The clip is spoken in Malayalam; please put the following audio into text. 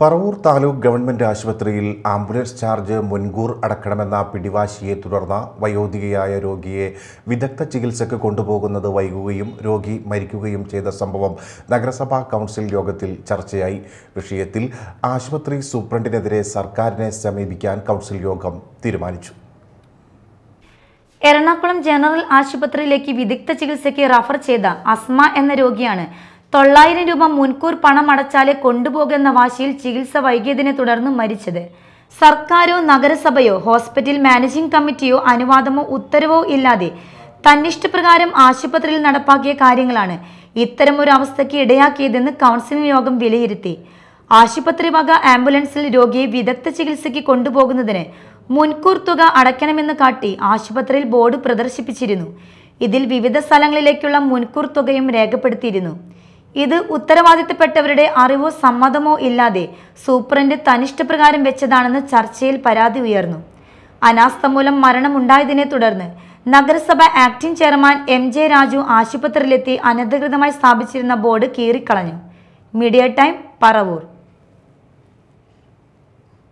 പറവൂർ താലൂക്ക് ഗവൺമെന്റ് ആശുപത്രിയിൽ ആംബുലൻസ് ചാർജ് മുൻകൂർ അടക്കണമെന്ന പിടിവാശിയെ തുടർന്ന് വയോധികയായ രോഗിയെ വിദഗ്ധ ചികിത്സയ്ക്ക് കൊണ്ടുപോകുന്നത് വൈകുകയും രോഗി മരിക്കുകയും ചെയ്ത സംഭവം നഗരസഭാ കൗൺസിൽ യോഗത്തിൽ ചർച്ചയായി. വിഷയത്തിൽ ആശുപത്രി സൂപ്രണ്ടിനെതിരെ സർക്കാരിനെ സമീപിക്കാൻ കൗൺസിൽ യോഗം തീരുമാനിച്ചു. എറണാകുളം ജനറൽ ആശുപത്രിയിലേക്ക് വിദഗ്ധ ചികിത്സയ്ക്ക് റഫർ ചെയ്ത അസ്മ എന്ന രോഗിയാണ് തൊള്ളായിരം രൂപ മുൻകൂർ പണം അടച്ചാലേ കൊണ്ടുപോകുന്ന വാശിയിൽ ചികിത്സ വൈകിയതിനെ തുടർന്ന് മരിച്ചത്. സർക്കാരോ നഗരസഭയോ ഹോസ്പിറ്റൽ മാനേജിംഗ് കമ്മിറ്റിയോ അനുവാദമോ ഉത്തരവോ ഇല്ലാതെ തന്നിഷ്ടപ്രകാരം ആശുപത്രിയിൽ നടപ്പാക്കിയ കാര്യങ്ങളാണ് ഇത്തരമൊരു അവസ്ഥയ്ക്ക് ഇടയാക്കിയതെന്ന് കൗൺസിലിംഗ് യോഗം വിലയിരുത്തി. ആശുപത്രി വക ആംബുലൻസിൽ രോഗിയെ വിദഗ്ധ ചികിത്സയ്ക്ക് കൊണ്ടുപോകുന്നതിന് മുൻകൂർ തുക അടയ്ക്കണമെന്ന് കാട്ടി ആശുപത്രിയിൽ ബോർഡ് പ്രദർശിപ്പിച്ചിരുന്നു. ഇതിൽ വിവിധ സ്ഥലങ്ങളിലേക്കുള്ള മുൻകൂർ തുകയും രേഖപ്പെടുത്തിയിരുന്നു. ഇത് ഉത്തരവാദിത്തപ്പെട്ടവരുടെ അറിവോ സമ്മതമോ ഇല്ലാതെ സൂപ്രണ്ട് തനിഷ്ടപ്രകാരം വെച്ചതാണെന്ന് ചർച്ചയിൽ പരാതി ഉയർന്നു. അനാസ്ഥ മൂലം മരണമുണ്ടായതിനെ തുടർന്ന് നഗരസഭ acting chairman M J Raju ആശുപത്രിയിലെത്തി അനധികൃതമായി സ്ഥാപിച്ചിരുന്ന ബോർഡ് കീറിക്കളഞ്ഞു. Media time Paravur.